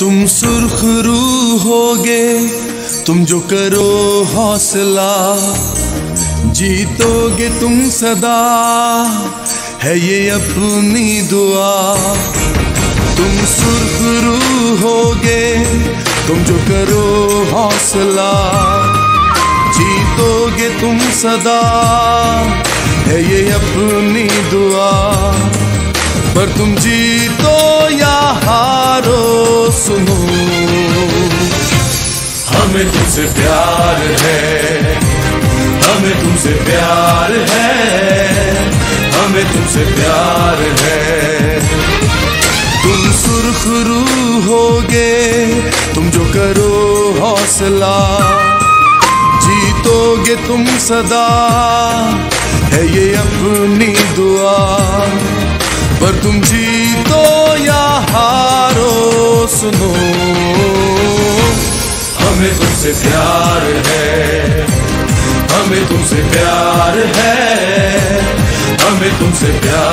तुम सुर्खरू होगे, तुम जो करो हौसला, जीतोगे तुम सदा, है ये अपनी दुआ। तुम सुर्खरू होगे, तुम जो करो हौसला, जीतोगे तुम सदा, है ये अपनी दुआ। पर तुम जीतो सुनो। हमें तुमसे प्यार है। हमें तुमसे प्यार है। हमें तुमसे प्यार है। तुम सुर्ख सुरखरू होगे, तुम जो करो हौसला। जीतोगे तुम सदा, है ये अपनी दुआ। पर तुम जीतो या हमें तुमसे प्यार है। हमें तुमसे प्यार है। हमें तुमसे प्यार